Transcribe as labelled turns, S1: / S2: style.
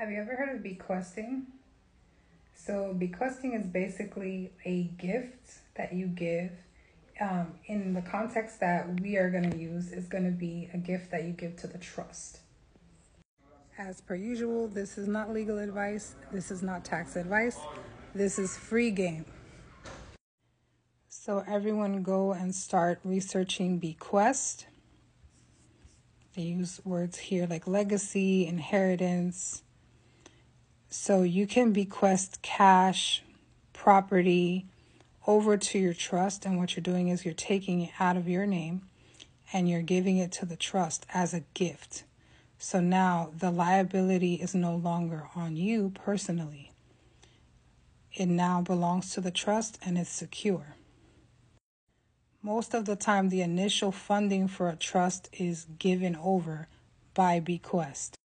S1: Have you ever heard of bequesting? So, bequesting is basically a gift that you give. Um, in the context that we are going to use, is going to be a gift that you give to the trust. As per usual, this is not legal advice, this is not tax advice, this is free game. So, everyone go and start researching bequest. They use words here like legacy, inheritance so you can bequest cash, property over to your trust. And what you're doing is you're taking it out of your name and you're giving it to the trust as a gift. So now the liability is no longer on you personally. It now belongs to the trust and it's secure. Most of the time, the initial funding for a trust is given over by bequest.